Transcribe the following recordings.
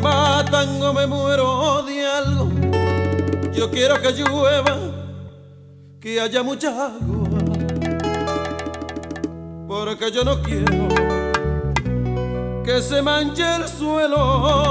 matan o me muero de algo, yo quiero que llueva, que haya mucha agua, porque yo no quiero que se manche el suelo.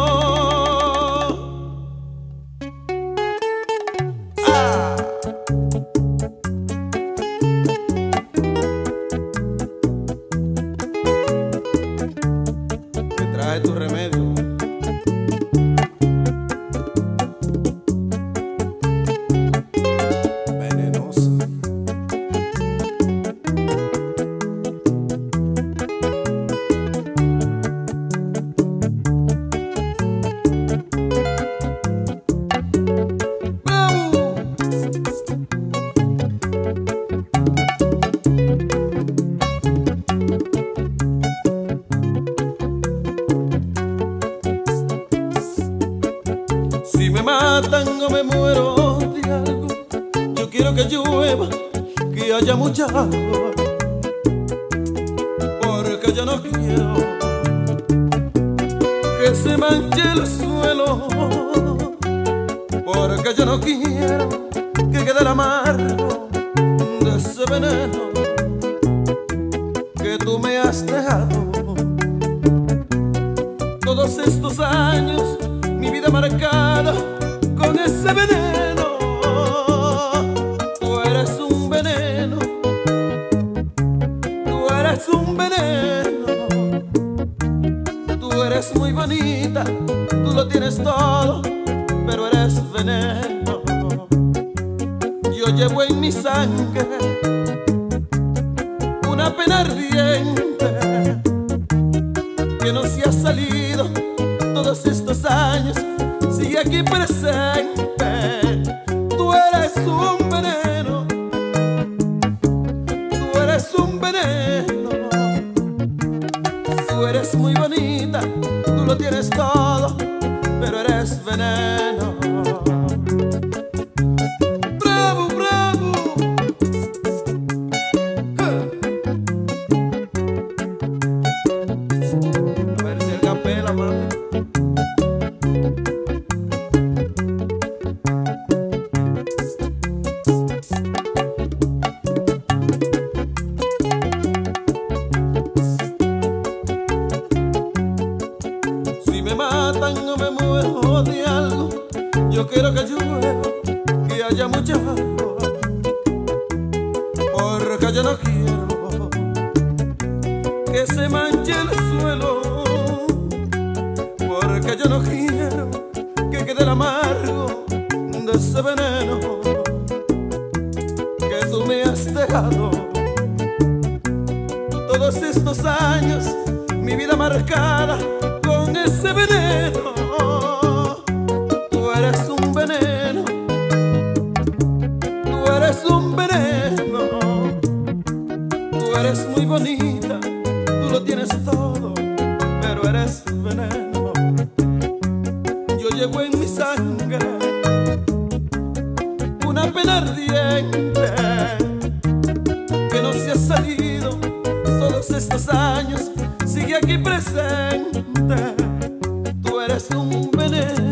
Si me matan o me muero de algo, yo quiero que llueva, que haya mucha agua, porque yo no quiero que se manche el suelo, porque yo no quiero que quede el amargo de ese veneno tú me has dejado todos estos años mi vida marcada con ese veneno. Tú eres un veneno, tú eres un veneno. Tú eres muy bonita, tú lo tienes todo, pero eres veneno. Yo llevo en mi sangre pena ardiente que no se ha salido todos estos años sigue aquí presente. Tú eres un veneno, tú eres un veneno. Tú eres muy bonita, tú lo tienes todo, pero eres veneno. Me muero de algo, yo quiero que llueva, que haya mucha agua, porque yo no quiero que se manche el suelo, porque yo no quiero que quede el amargo de ese veneno que tú me has dejado. Todos estos años, mi vida marcada con ese veneno. Yo llevo en mi sangre una pena ardiente que no se ha salido todos estos años, sigue aquí presente. Tú eres un veneno,